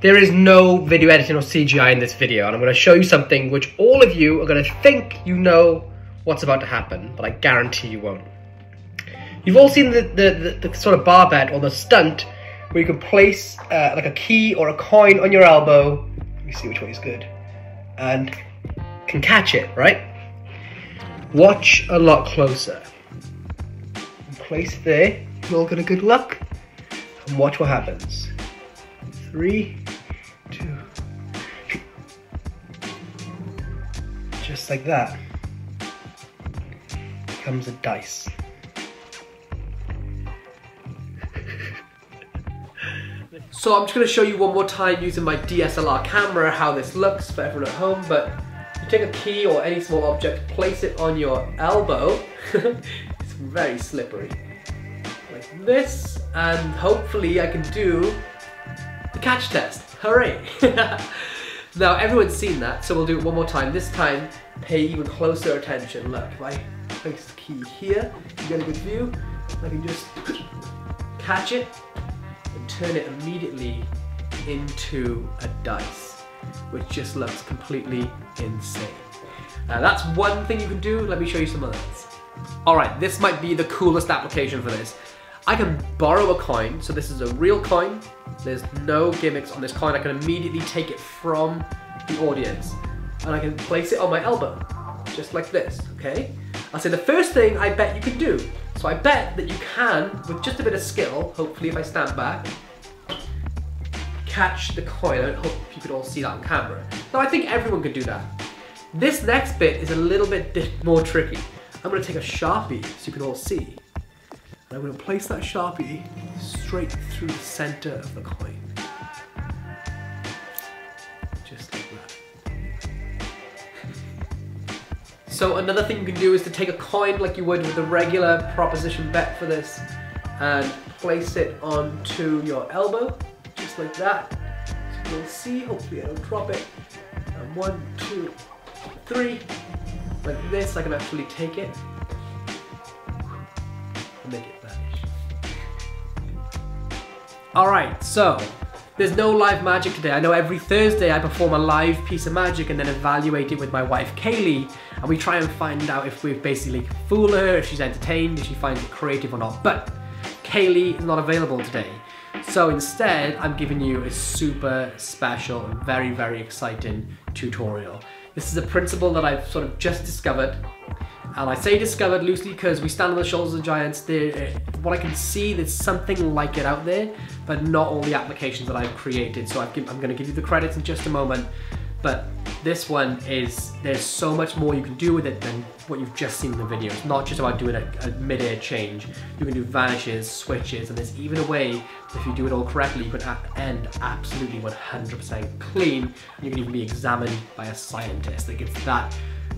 There is no video editing or CGI in this video, and I'm going to show you something which all of you are going to think you know what's about to happen, but I guarantee you won't. You've all seen the, the, the, the sort of bar bet or the stunt where you can place uh, like a key or a coin on your elbow. Let me see which one is good. And can catch it, right? Watch a lot closer. Place there. You all got a good luck. And watch what happens. Three, like that. becomes a dice. So I'm just going to show you one more time using my DSLR camera how this looks for everyone at home, but you take a key or any small object, place it on your elbow. it's very slippery. Like this, and hopefully I can do the catch test. Hooray! now everyone's seen that, so we'll do it one more time. This time, pay even closer attention. Look, if I place the key here, you get a good view. I can just catch it and turn it immediately into a dice, which just looks completely insane. Now that's one thing you can do, let me show you some others. Alright, this might be the coolest application for this. I can borrow a coin, so this is a real coin, there's no gimmicks on this coin, I can immediately take it from the audience, and I can place it on my elbow, just like this, okay? I'll say the first thing I bet you can do, so I bet that you can, with just a bit of skill, hopefully if I stand back, catch the coin. I hope you could all see that on camera. Now I think everyone could do that. This next bit is a little bit more tricky. I'm gonna take a Sharpie so you can all see. And I'm gonna place that Sharpie straight through the center of the coin. So another thing you can do is to take a coin like you would with a regular proposition bet for this and place it onto your elbow, just like that. So you'll see, hopefully I don't drop it. And one, two, three. Like this, I can actually take it and make it vanish. Alright, so there's no live magic today. I know every Thursday I perform a live piece of magic and then evaluate it with my wife Kaylee and we try and find out if we've basically fooled her, if she's entertained, if she finds it creative or not. But Kaylee is not available today. So instead, I'm giving you a super special very, very exciting tutorial. This is a principle that I've sort of just discovered. And I say discovered loosely because we stand on the shoulders of giants. There, eh, what I can see, there's something like it out there, but not all the applications that I've created. So i am going to give you the credits in just a moment. But this one is, there's so much more you can do with it than what you've just seen in the video. It's not just about doing a, a mid-air change. You can do vanishes, switches, and there's even a way, if you do it all correctly, you can end absolutely 100% clean. You can even be examined by a scientist. Like it's that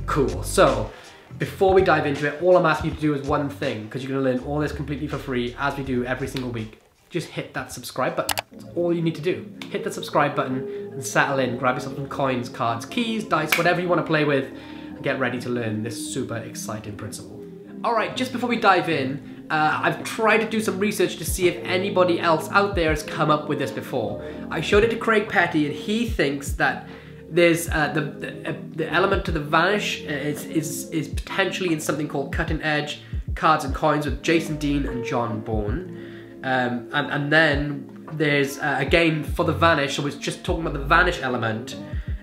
cool. So, before we dive into it, all I'm asking you to do is one thing, because you're gonna learn all this completely for free, as we do every single week just hit that subscribe button. That's all you need to do. Hit the subscribe button and settle in, grab yourself some coins, cards, keys, dice, whatever you want to play with, and get ready to learn this super exciting principle. All right, just before we dive in, uh, I've tried to do some research to see if anybody else out there has come up with this before. I showed it to Craig Petty and he thinks that there's uh, the, the, uh, the, element to the vanish is, is, is potentially in something called cutting edge cards and coins with Jason Dean and John Bourne. Um, and, and then there's, uh, again, for the Vanish, so we're just talking about the Vanish element,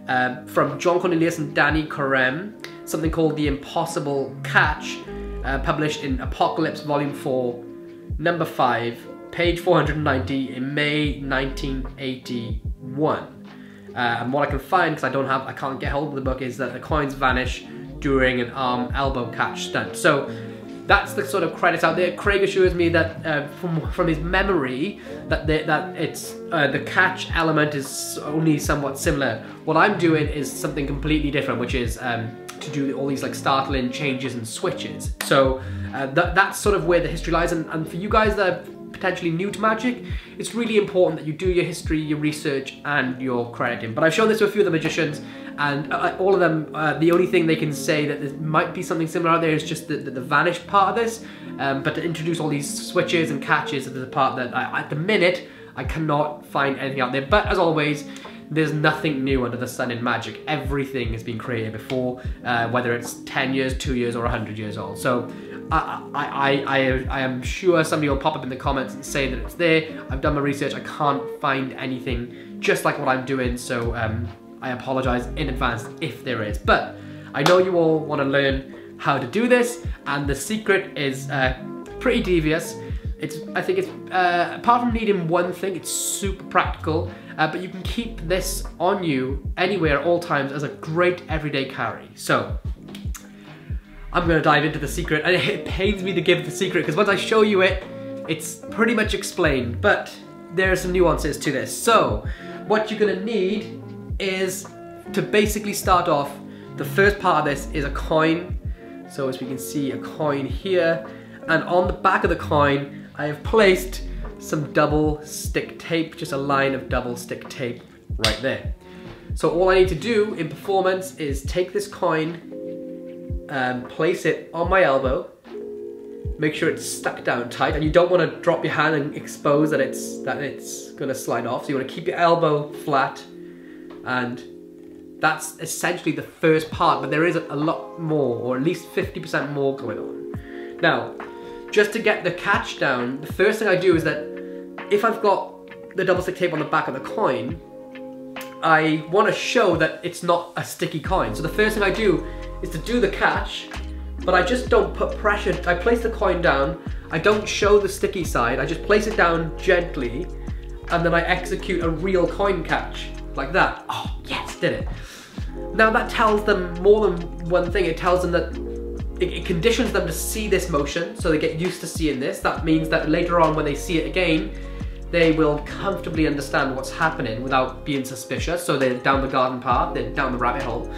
uh, from John Cornelius and Danny Korem, something called The Impossible Catch, uh, published in Apocalypse Volume 4, number 5, page 490 in May 1981. Uh, and what I can find, because I don't have, I can't get hold of the book, is that the coins vanish during an arm elbow catch stunt. So that's the sort of credits out there. Craig assures me that uh, from from his memory that the, that it's uh, the catch element is only somewhat similar. What I'm doing is something completely different, which is um, to do all these like startling changes and switches. So uh, that, that's sort of where the history lies. And, and for you guys that potentially new to magic, it's really important that you do your history, your research, and your crediting. But I've shown this to a few of the magicians, and uh, all of them, uh, the only thing they can say that there might be something similar out there is just the, the, the vanished part of this, um, but to introduce all these switches and catches is the part that I, at the minute, I cannot find anything out there. But as always, there's nothing new under the sun in magic. Everything has been created before, uh, whether it's 10 years, 2 years, or 100 years old. So I, I, I, I am sure somebody will pop up in the comments and say that it's there. I've done my research, I can't find anything just like what I'm doing, so um, I apologize in advance if there is. But I know you all want to learn how to do this, and the secret is uh, pretty devious. It's, I think it's, uh, apart from needing one thing, it's super practical, uh, but you can keep this on you anywhere at all times as a great everyday carry. So, I'm gonna dive into the secret, and it pains me to give the secret, because once I show you it, it's pretty much explained, but there are some nuances to this. So, what you're gonna need is to basically start off, the first part of this is a coin. So as we can see, a coin here, and on the back of the coin, I have placed some double stick tape, just a line of double stick tape right there. So all I need to do in performance is take this coin, um, place it on my elbow, make sure it's stuck down tight, and you don't want to drop your hand and expose that it's that it's gonna slide off. So you want to keep your elbow flat, and that's essentially the first part. But there is a lot more, or at least 50% more going on. Now, just to get the catch down, the first thing I do is that if I've got the double stick tape on the back of the coin, I want to show that it's not a sticky coin. So the first thing I do is to do the catch, but I just don't put pressure. I place the coin down, I don't show the sticky side, I just place it down gently, and then I execute a real coin catch, like that. Oh, yes, did it. Now that tells them more than one thing. It tells them that it, it, conditions them to see this motion, so they get used to seeing this. That means that later on when they see it again, they will comfortably understand what's happening without being suspicious. So they're down the garden path, they're down the rabbit hole.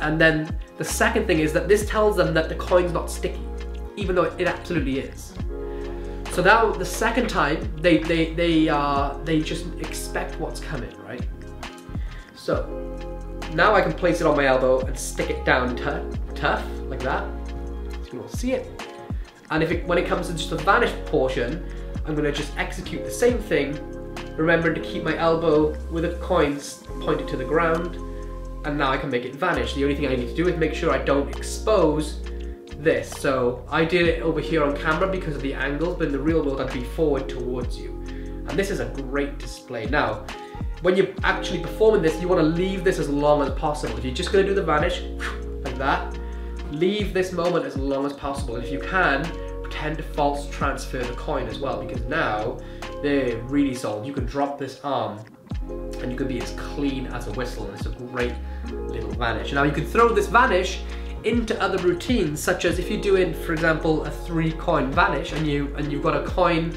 And then the second thing is that this tells them that the coin's not sticky, even though it absolutely is. So now the second time, they they they uh, they just expect what's coming, right? So now I can place it on my elbow and stick it down tough, like that you will see it. And if it, when it comes to just the vanish portion, I'm gonna just execute the same thing, remember to keep my elbow with the coins pointed to the ground, and now I can make it vanish. The only thing I need to do is make sure I don't expose this. So I did it over here on camera because of the angles, but in the real world I'd be forward towards you. And this is a great display. Now, when you're actually performing this, you wanna leave this as long as possible. If you're just gonna do the vanish, like that, leave this moment as long as possible. And if you can, pretend to false transfer the coin as well, because now they're really solid. You can drop this arm and you can be as clean as a whistle. And it's a great little vanish. Now you can throw this vanish into other routines, such as if you're doing, for example, a three coin vanish and you and you've got a coin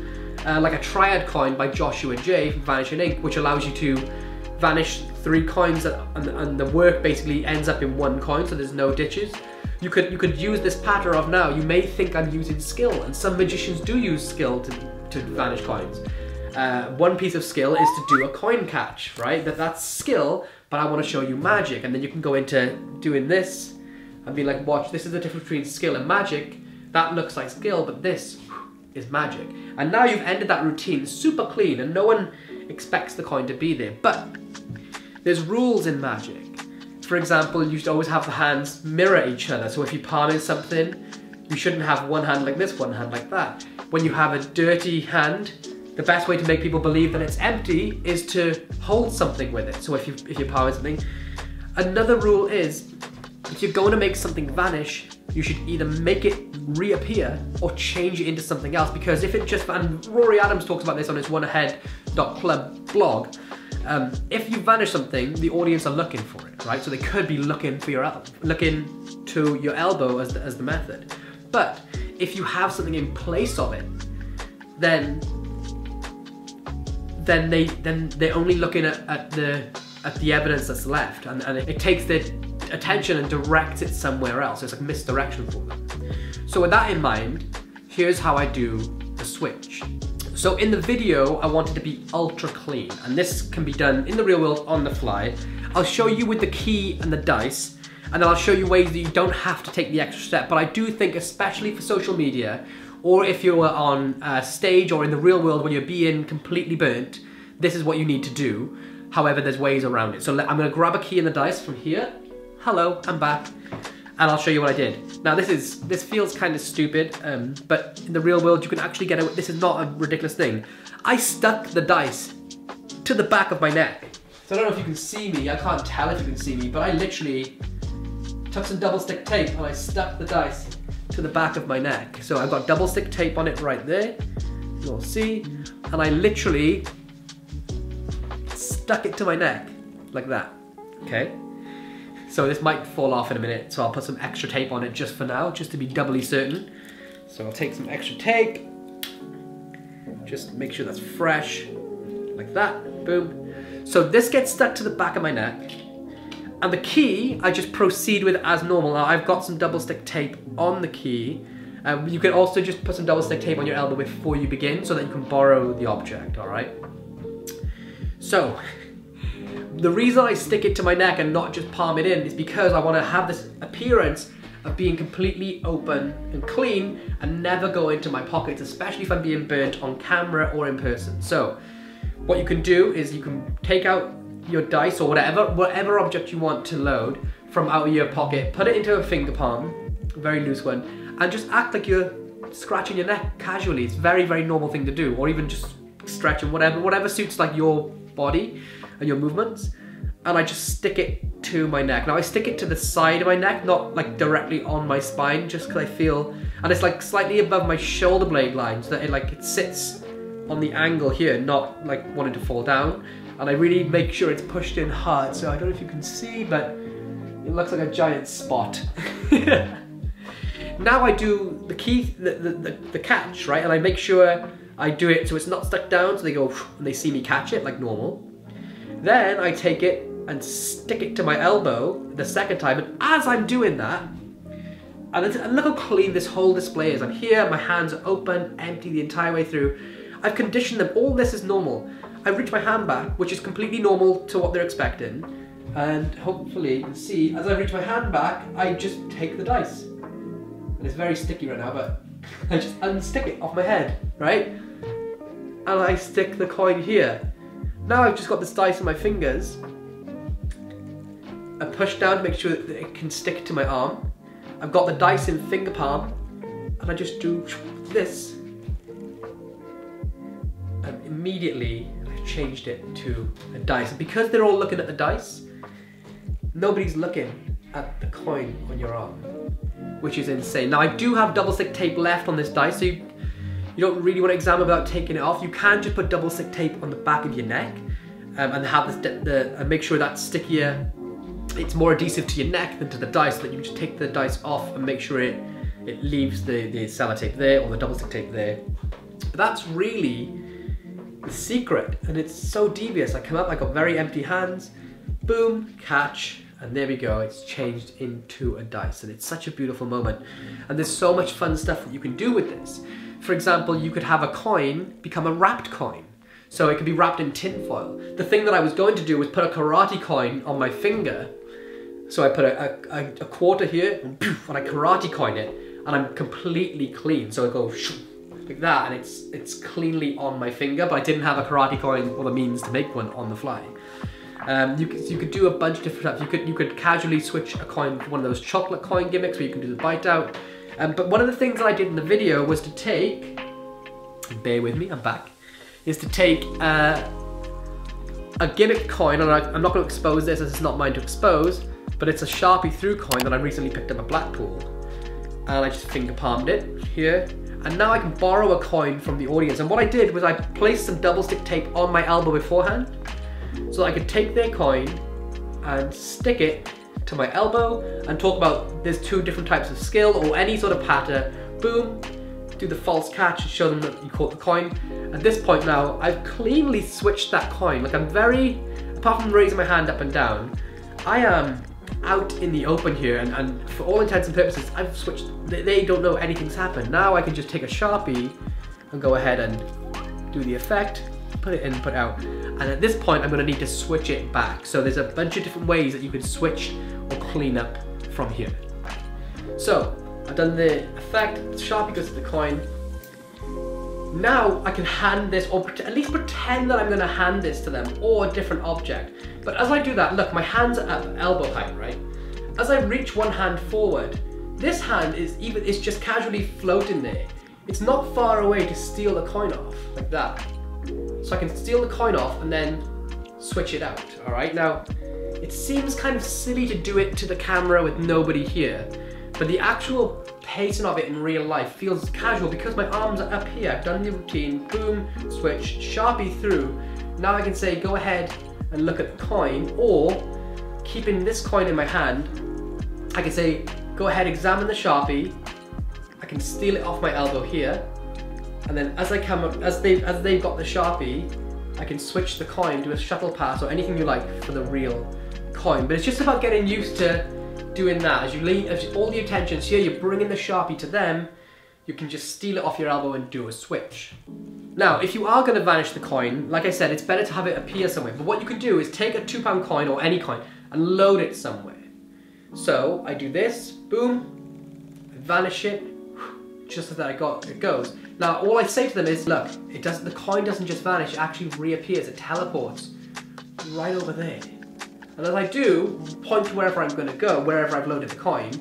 uh, like a triad coin by Joshua Jay from Vanishing Inc, which allows you to vanish three coins and, and the work basically ends up in one coin, so there's no ditches. You could you could use this pattern of now. You may think I'm using skill, and some magicians do use skill to, to vanish coins. Uh, one piece of skill is to do a coin catch, right? That that's skill, but I want to show you magic, and then you can go into doing this and be like, watch, this is the difference between skill and magic. That looks like skill, but this is magic. And now you've ended that routine super clean, and no one expects the coin to be there. But there's rules in magic. For example, you should always have the hands mirror each other. So if you're palming something, you shouldn't have one hand like this, one hand like that. When you have a dirty hand, the best way to make people believe that it's empty is to hold something with it. So if, you, if you're palming something, another rule is if you're going to make something vanish, you should either make it reappear or change it into something else because if it just, and Rory Adams talks about this on his one oneahead.club blog, um, if you vanish something, the audience are looking for it, right? So they could be looking for your looking to your elbow as the, as the method. But if you have something in place of it, then then they then they're only looking at, at the at the evidence that's left, and, and it, it takes their attention and directs it somewhere else. It's like misdirection for them. So with that in mind, here's how I do the switch. So in the video, I wanted to be ultra clean, and this can be done in the real world on the fly. I'll show you with the key and the dice, and then I'll show you ways that you don't have to take the extra step, but I do think, especially for social media, or if you're on uh, stage or in the real world when you're being completely burnt, this is what you need to do. However, there's ways around it. So I'm gonna grab a key in the dice from here. Hello, I'm back. And I'll show you what I did. Now this is, this feels kind of stupid, um, but in the real world you can actually get it. This is not a ridiculous thing. I stuck the dice to the back of my neck. So I don't know if you can see me, I can't tell if you can see me, but I literally took some double stick tape and I stuck the dice to the back of my neck. So I've got double stick tape on it right there, you'll see, and I literally stuck it to my neck, like that, okay? So this might fall off in a minute, so I'll put some extra tape on it just for now, just to be doubly certain. So I'll take some extra tape, just make sure that's fresh, like that, boom. So this gets stuck to the back of my neck, and the key I just proceed with as normal. Now I've got some double stick tape on the key. Um, you can also just put some double stick tape on your elbow before you begin so that you can borrow the object, all right? So, the reason I stick it to my neck and not just palm it in is because I want to have this appearance of being completely open and clean and never go into my pockets, especially if I'm being burnt on camera or in person. So, what you can do is you can take out your dice or whatever, whatever object you want to load from out of your pocket, put it into a finger palm, very loose one, and just act like you're scratching your neck casually. It's very, very normal thing to do, or even just stretching, whatever, whatever suits like your body and your movements. And I just stick it to my neck. Now I stick it to the side of my neck, not like directly on my spine, just because I feel, and it's like slightly above my shoulder blade line, so that it like it sits on the angle here, not like wanting to fall down and I really make sure it's pushed in hard. So I don't know if you can see, but it looks like a giant spot. now I do the key, the, the, the, catch, right? And I make sure I do it so it's not stuck down, so they go and they see me catch it like normal. Then I take it and stick it to my elbow the second time, and as I'm doing that, and look how clean this whole display is. I'm here, my hands are open, empty the entire way through. I've conditioned them, all this is normal. I reach my hand back, which is completely normal to what they're expecting. And hopefully you can see, as I reach my hand back, I just take the dice. And it's very sticky right now, but I just unstick it off my head, right? And I stick the coin here. Now I've just got this dice in my fingers. I push down to make sure that it can stick to my arm. I've got the dice in finger palm, and I just do this. And immediately changed it to a dice. Because they're all looking at the dice, nobody's looking at the coin on your arm, which is insane. Now I do have double stick tape left on this dice, so you, you don't really want to examine without taking it off. You can just put double stick tape on the back of your neck um, and have the, and make sure that's stickier. It's more adhesive to your neck than to the dice, so that you just take the dice off and make sure it it leaves the, the sellotape there or the double stick tape there. But that's really secret, and it's so devious. I come up, I got very empty hands, boom, catch, and there we go, it's changed into a dice, and it's such a beautiful moment. And there's so much fun stuff that you can do with this. For example, you could have a coin become a wrapped coin. So it could be wrapped in tinfoil. The thing that I was going to do was put a karate coin on my finger. So I put a, a, a quarter here, and, poof, and I karate coin it, and I'm completely clean. So I go like that and it's it's cleanly on my finger but I didn't have a karate coin or the means to make one on the fly. Um, you, could, you could do a bunch of different stuff. You could, you could casually switch a coin one of those chocolate coin gimmicks where you can do the bite out. Um, but one of the things that I did in the video was to take, bear with me, I'm back, is to take uh, a gimmick coin, and I, am not going to expose this as it's not mine to expose, but it's a Sharpie through coin that I recently picked up at Blackpool. And I just finger palmed it here, and now I can borrow a coin from the audience. And what I did was I placed some double stick tape on my elbow beforehand, so I could take their coin and stick it to my elbow and talk about there's two different types of skill or any sort of patter. Boom, do the false catch, and show them that you caught the coin. At this point now, I've cleanly switched that coin. Like I'm very, apart from raising my hand up and down, I am out in the open here and, and for all intents and purposes I've switched they, they don't know anything's happened. Now I can just take a sharpie and go ahead and do the effect put it in put it out. And at this point I'm going to need to switch it back. So there's a bunch of different ways that you can switch or clean up from here. So I've done the effect sharpie goes to the coin. Now I can hand this, or at least pretend that I'm gonna hand this to them, or a different object. But as I do that, look, my hands are at elbow height, right? As I reach one hand forward, this hand is even it's just casually floating there. It's not far away to steal the coin off, like that. So I can steal the coin off and then switch it out, all right? Now, it seems kind of silly to do it to the camera with nobody here, but the actual pacing of it in real life feels casual because my arms are up here. I've done the routine, boom, switch, Sharpie through. Now I can say, go ahead and look at the coin, or keeping this coin in my hand, I can say, go ahead, examine the Sharpie. I can steal it off my elbow here. And then as I come up, as they've, as they've got the Sharpie, I can switch the coin to a shuttle pass or anything you like for the real coin. But it's just about getting used to doing that. As you leave, as all the attention's here, you're bringing the Sharpie to them, you can just steal it off your elbow and do a switch. Now, if you are going to vanish the coin, like I said, it's better to have it appear somewhere. But what you can do is take a two pound coin or any coin and load it somewhere. So I do this, boom, I vanish it, just so that I got it goes. Now all I say to them is, look, it doesn't. The coin doesn't just vanish; it actually reappears. It teleports right over there. And as I do, point to wherever I'm going to go, wherever I've loaded the coin,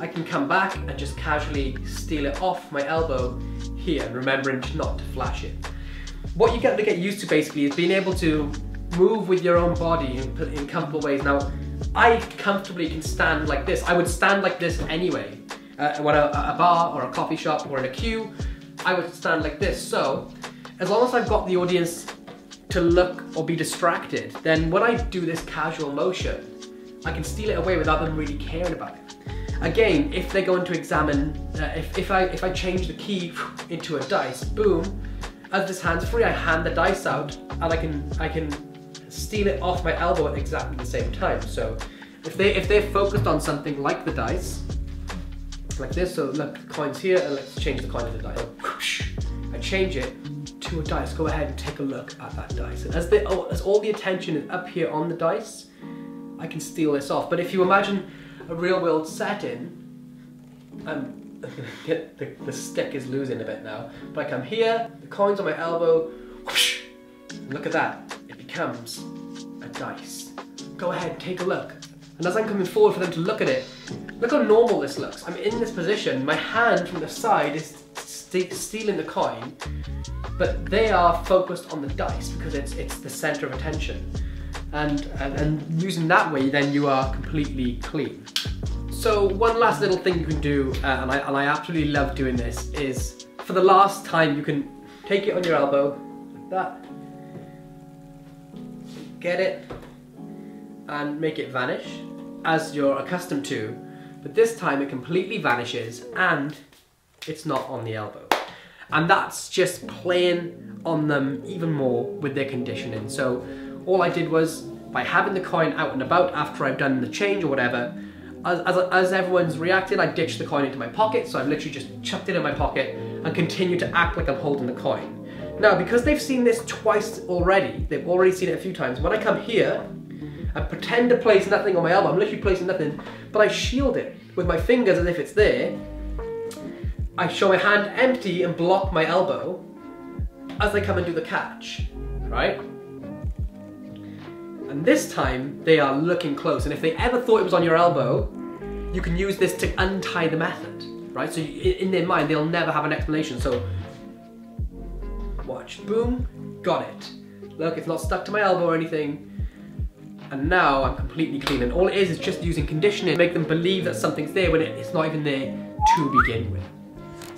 I can come back and just casually steal it off my elbow here, remembering not to flash it. What you get to get used to basically is being able to move with your own body in, in comfortable ways. Now, I comfortably can stand like this. I would stand like this anyway. Uh, when a, a bar or a coffee shop or in a queue, I would stand like this. So, as long as I've got the audience to look or be distracted, then when I do this casual motion, I can steal it away without them really caring about it. Again, if they're going to examine, uh, if, if, I, if I change the key into a dice, boom, as this hand's free, I hand the dice out and I can, I can steal it off my elbow at exactly the same time. So if, they, if they're focused on something like the dice, like this, so look, coin's here, and let's change the coin to the dice. I change it to a dice. Go ahead and take a look at that dice. And as, the, oh, as all the attention is up here on the dice, I can steal this off. But if you imagine a real world setting, um, the, the stick is losing a bit now, but I come here, the coin's on my elbow, whoosh, look at that, it becomes a dice. Go ahead, take a look. And as I'm coming forward for them to look at it, look how normal this looks. I'm in this position, my hand from the side is st stealing the coin, but they are focused on the dice because it's, it's the center of attention. And, and, and using that way, then you are completely clean. So one last little thing you can do, uh, and, I, and I absolutely love doing this, is for the last time you can take it on your elbow, like that, get it, and make it vanish, as you're accustomed to, but this time it completely vanishes and it's not on the elbow. And that's just playing on them even more with their conditioning. So all I did was, by having the coin out and about after I've done the change or whatever, as, as, as everyone's reacted, I ditched the coin into my pocket, so I've literally just chucked it in my pocket and continue to act like I'm holding the coin. Now, because they've seen this twice already, they've already seen it a few times, when I come here, I pretend to place nothing on my elbow, I'm literally placing nothing, but I shield it with my fingers as if it's there. I show my hand empty and block my elbow as they come and do the catch, right? And this time, they are looking close, and if they ever thought it was on your elbow, you can use this to untie the method, right? So in their mind, they'll never have an explanation. So watch, boom, got it. Look, it's not stuck to my elbow or anything and now I'm completely clean. And all it is is just using conditioning to make them believe that something's there when it's not even there to begin with.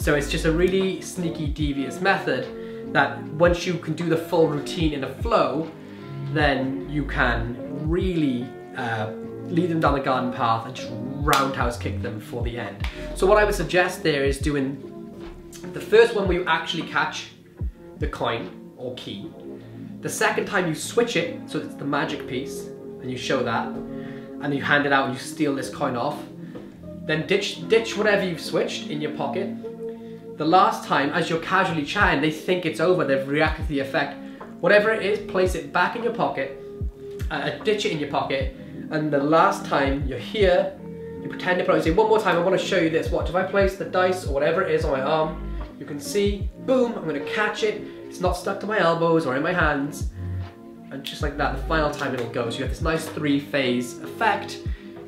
So it's just a really sneaky, devious method that once you can do the full routine in a flow, then you can really uh, lead them down the garden path and just roundhouse kick them for the end. So what I would suggest there is doing the first one where you actually catch the coin or key. The second time you switch it, so it's the magic piece, and you show that, and you hand it out and you steal this coin off, then ditch, ditch whatever you've switched in your pocket. The last time, as you're casually chatting, they think it's over, they've reacted to the effect. Whatever it is, place it back in your pocket, uh, ditch it in your pocket, and the last time you're here, you pretend to put it, say one more time, I want to show you this. Watch, if I place the dice or whatever it is on my arm, you can see, boom, I'm gonna catch it. It's not stuck to my elbows or in my hands. And just like that, the final time it'll go. So you have this nice three phase effect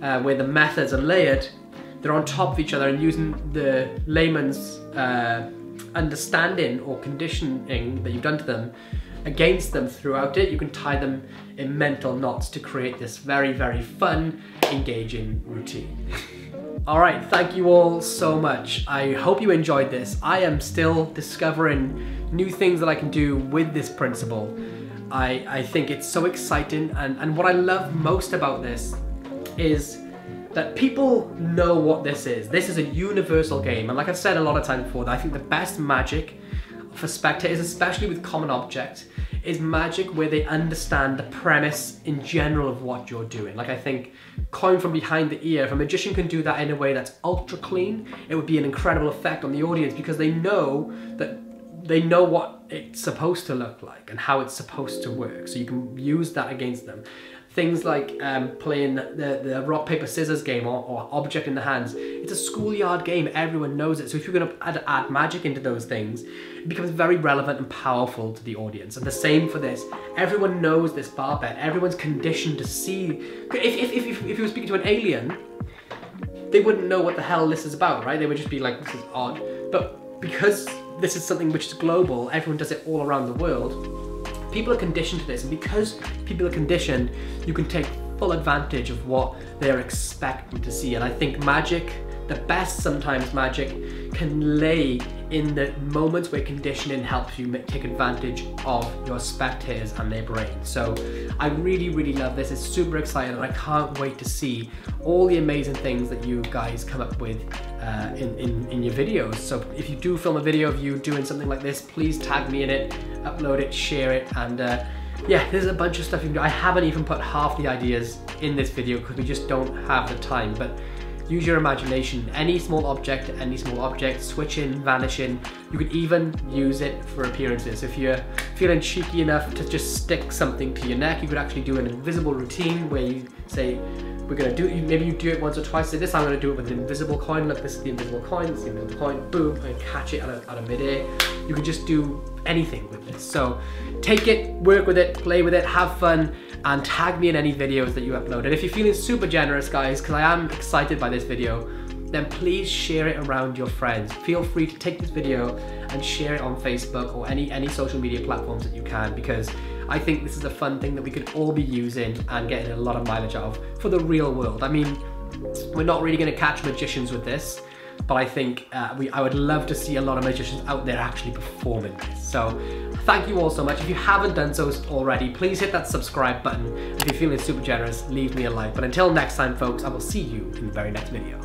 uh, where the methods are layered. They're on top of each other and using the layman's uh, understanding or conditioning that you've done to them against them throughout it. You can tie them in mental knots to create this very, very fun, engaging routine. all right, thank you all so much. I hope you enjoyed this. I am still discovering new things that I can do with this principle. I, I think it's so exciting and, and what I love most about this is that people know what this is. This is a universal game and like I've said a lot of times before, I think the best magic for spectators, especially with common objects, is magic where they understand the premise in general of what you're doing. Like I think coin from behind the ear, if a magician can do that in a way that's ultra clean, it would be an incredible effect on the audience because they know that they know what it's supposed to look like and how it's supposed to work. So you can use that against them things like um, playing the, the rock, paper, scissors game or, or, object in the hands. It's a schoolyard game, everyone knows it. So if you're gonna add, add magic into those things, it becomes very relevant and powerful to the audience. And the same for this. Everyone knows this bar bet. Everyone's conditioned to see. If, if, if, if you were speaking to an alien, they wouldn't know what the hell this is about, right? They would just be like, this is odd. But because this is something which is global, everyone does it all around the world, People are conditioned to this, and because people are conditioned, you can take full advantage of what they're expecting to see. And I think magic, the best sometimes magic, can lay in the moments where conditioning helps you take advantage of your spectators and their brains. So I really, really love this. It's super exciting and I can't wait to see all the amazing things that you guys come up with uh, in, in, in your videos. So if you do film a video of you doing something like this, please tag me in it, upload it, share it, and uh, yeah, there's a bunch of stuff you can do. I haven't even put half the ideas in this video because we just don't have the time, but use your imagination. Any small object, any small object, switching, vanishing. You could even use it for appearances. If you're feeling cheeky enough to just stick something to your neck, you could actually do an invisible routine where you say, we're gonna do it, maybe you do it once or twice. So this I'm gonna do it with an invisible coin. Look, this is the invisible coin, this is the invisible coin, boom, and catch it out of, out of midair. You can just do anything with this. So take it, work with it, play with it, have fun, and tag me in any videos that you upload. And if you're feeling super generous, guys, because I am excited by this video, then please share it around your friends. Feel free to take this video and share it on Facebook or any, any social media platforms that you can because I think this is a fun thing that we could all be using and getting a lot of mileage out of for the real world. I mean, we're not really gonna catch magicians with this, but I think uh, we, I would love to see a lot of magicians out there actually performing this. So thank you all so much. If you haven't done so already, please hit that subscribe button. If you're feeling super generous, leave me a like. But until next time, folks, I will see you in the very next video.